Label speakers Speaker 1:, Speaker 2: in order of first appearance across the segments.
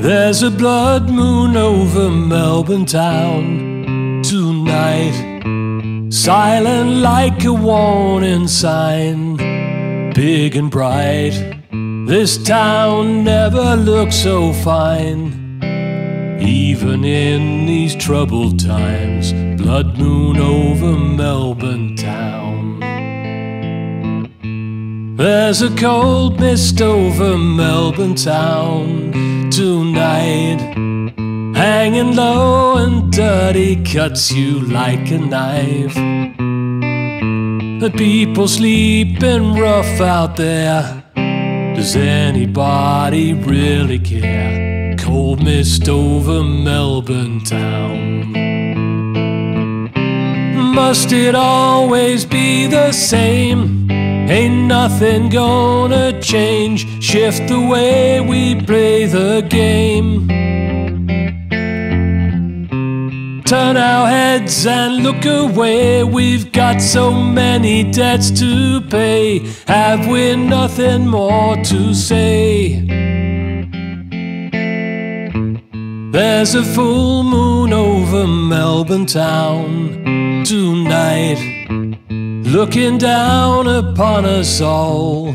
Speaker 1: There's a blood moon over Melbourne town tonight, silent like a warning sign, big and bright. This town never looked so fine, even in these troubled times. Blood moon over Melbourne town. There's a cold mist over Melbourne town tonight. Hanging low and dirty cuts you like a knife. The people sleeping rough out there. Does anybody really care? Cold mist over Melbourne town. Must it always be the same? Ain't nothing gonna change, shift the way we play the game. Turn our heads and look away, we've got so many debts to pay. Have we nothing more to say? There's a full moon over Melbourne town tonight looking down upon us all,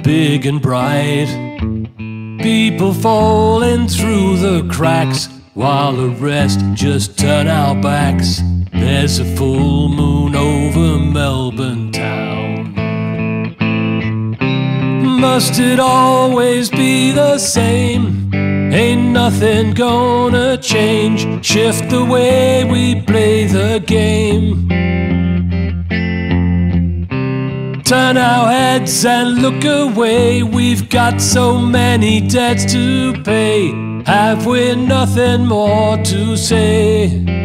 Speaker 1: big and bright. People falling through the cracks while the rest just turn our backs. There's a full moon over Melbourne town. Must it always be the same? Ain't nothing gonna change. Shift the way we play the game. turn our heads and look away. We've got so many debts to pay. Have we nothing more to say?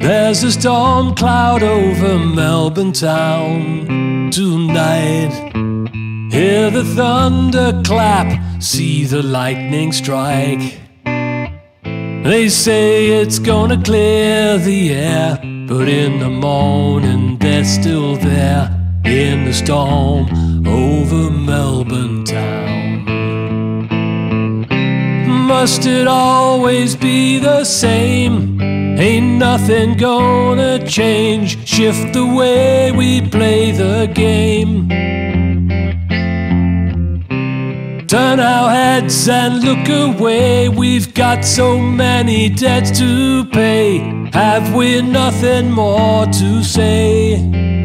Speaker 1: There's a storm cloud over Melbourne town tonight. Hear the thunder clap, see the lightning strike. They say it's gonna clear the air, but in the morning they're still there in the storm over Melbourne town. Must it always be the same? Ain't nothing gonna change, shift the way we play the game. Turn our heads and look away. We've got so many debts to pay. Have we nothing more to say?